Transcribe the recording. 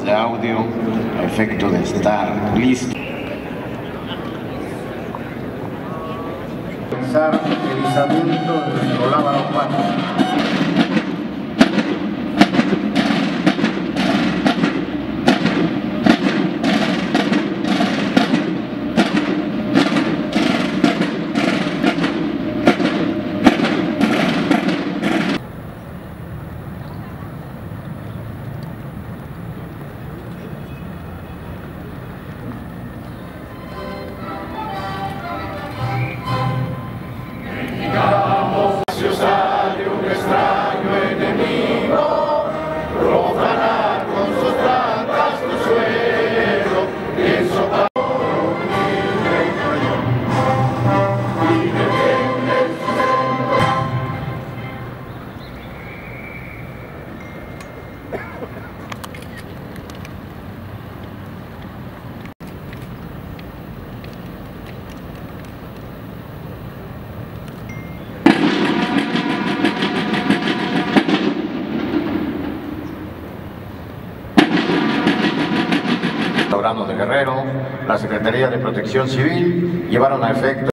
de audio efecto de estar listo. Comenzar el izamiento de nuestro lábaro 4. De Guerrero, la Secretaría de Protección Civil llevaron a efecto